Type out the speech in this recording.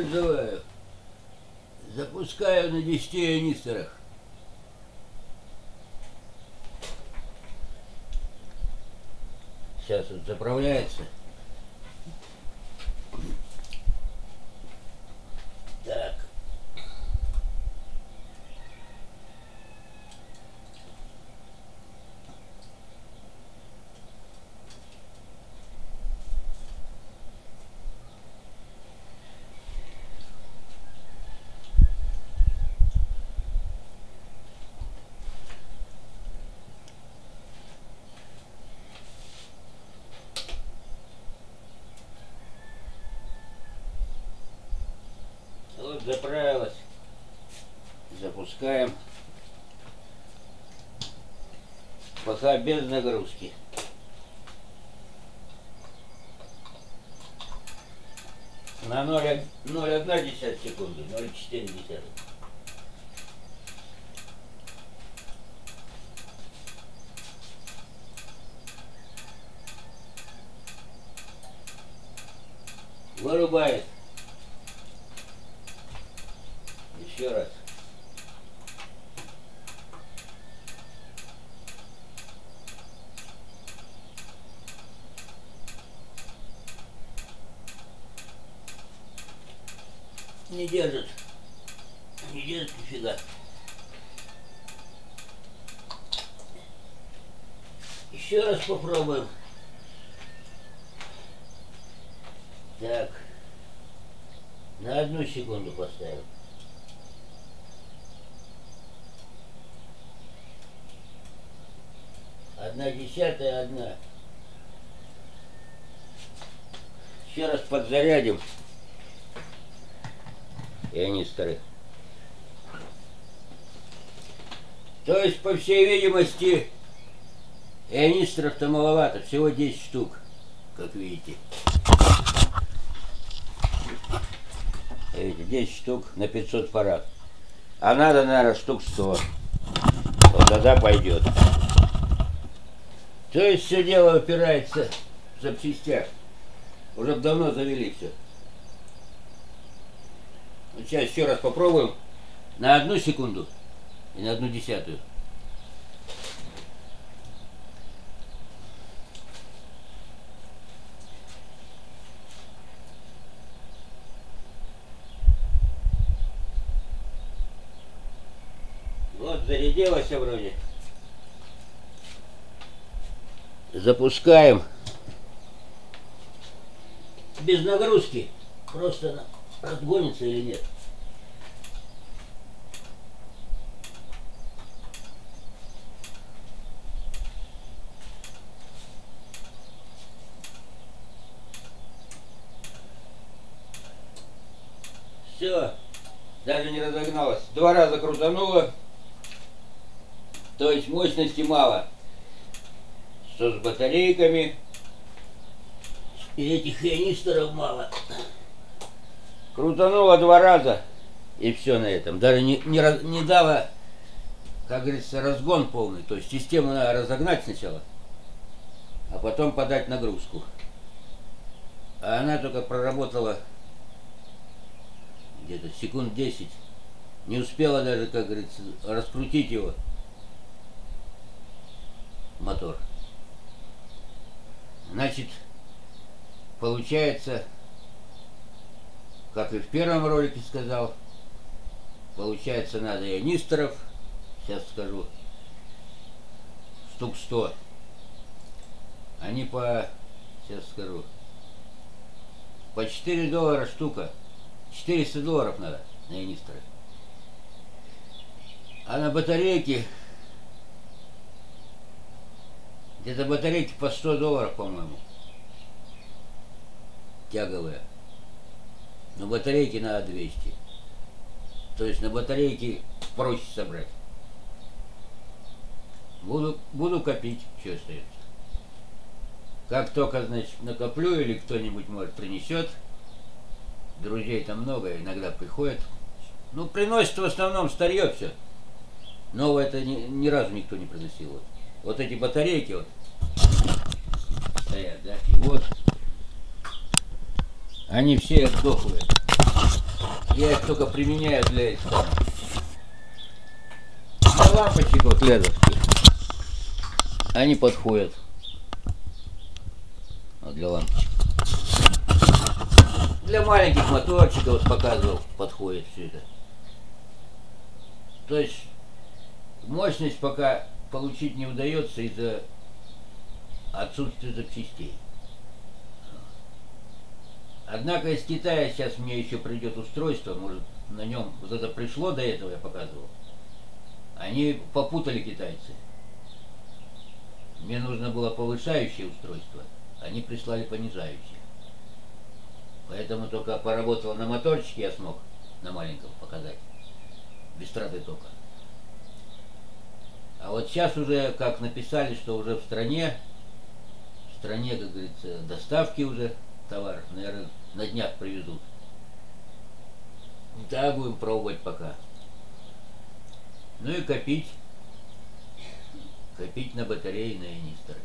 Называю. Запускаю на 10 ионисторах. Сейчас вот заправляется. Так. Вот заправилась. Запускаем. Пока без нагрузки. На 0,1 секунды, 0,4. Вырубает. Еще раз. Не держит. Не держит нифига. Еще раз попробуем. Так. На одну секунду поставим. Одна десятая, одна. Еще раз подзарядим. И они старые. То есть, по всей видимости, ионисторов-то маловато. Всего 10 штук, как видите. Видите, 10 штук на 500 фарад. А надо, наверное, штук 100. Вот тогда пойдет. То есть все дело упирается в запчастях. Уже давно завели все. Сейчас еще раз попробуем на одну секунду и на одну десятую. Вот зарядилась вроде. Запускаем. Без нагрузки. Просто она разгонится или нет. Все. Даже не разогналась. Два раза крутанула. То есть мощности мало. Что с батарейками. И этих ионисторов мало. Крутанула два раза. И все на этом. Даже не, не, не дала, как говорится, разгон полный. То есть систему надо разогнать сначала, а потом подать нагрузку. А она только проработала где-то секунд 10. Не успела даже, как говорится, раскрутить его. Мотор. Значит, получается, как и в первом ролике сказал, получается надо ионисторов, сейчас скажу, штук 100. Они по, сейчас скажу, по 4 доллара штука. 400 долларов надо на ионисторы. А на батарейки где-то батарейки по 100 долларов, по-моему. Тяговые. Но батарейки надо 200. То есть на батарейки проще собрать. Буду, буду копить, что остается. Как только, значит, накоплю или кто-нибудь, может, принесет. Друзей там много, иногда приходят. Ну, приносит в основном старье все. Новое это ни, ни разу никто не приносил. Вот, вот эти батарейки вот стоят, да, и вот они все дохлые. Я их только применяю для самых. Для лампочек вот ледовских. Они подходят. Вот для лампочек. Для маленьких моторчиков, вот показывал, подходит все это. То есть мощность пока получить не удается из-за отсутствия запчастей. Однако из Китая сейчас мне еще придет устройство, может на нем вот это пришло до этого, я показывал. Они попутали китайцы. Мне нужно было повышающее устройство, они прислали понижающее. Поэтому только поработал на моторчике я смог на маленьком показать, без траты тока. А вот сейчас уже, как написали, что уже в стране, в стране, как говорится, доставки уже товар, наверное, на днях привезут. Да, будем пробовать пока. Ну и копить. Копить на батареи, на инисторы.